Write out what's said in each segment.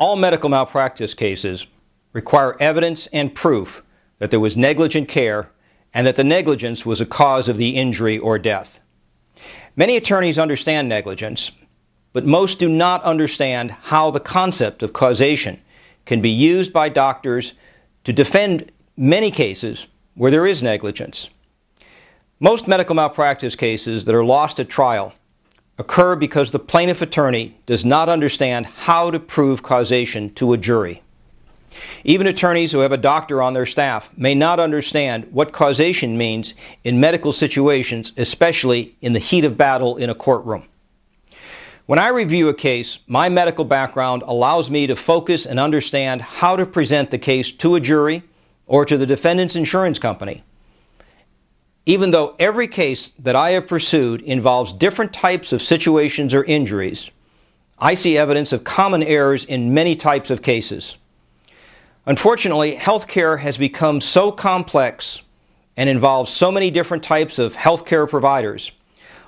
All medical malpractice cases require evidence and proof that there was negligent care and that the negligence was a cause of the injury or death. Many attorneys understand negligence, but most do not understand how the concept of causation can be used by doctors to defend many cases where there is negligence. Most medical malpractice cases that are lost at trial occur because the plaintiff attorney does not understand how to prove causation to a jury. Even attorneys who have a doctor on their staff may not understand what causation means in medical situations, especially in the heat of battle in a courtroom. When I review a case, my medical background allows me to focus and understand how to present the case to a jury or to the defendant's insurance company. Even though every case that I have pursued involves different types of situations or injuries, I see evidence of common errors in many types of cases. Unfortunately, healthcare has become so complex and involves so many different types of healthcare providers.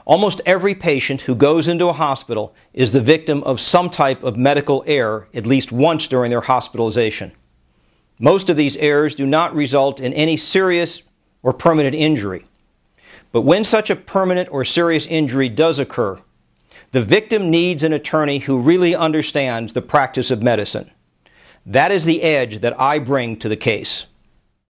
Almost every patient who goes into a hospital is the victim of some type of medical error at least once during their hospitalization. Most of these errors do not result in any serious or permanent injury. But when such a permanent or serious injury does occur, the victim needs an attorney who really understands the practice of medicine. That is the edge that I bring to the case.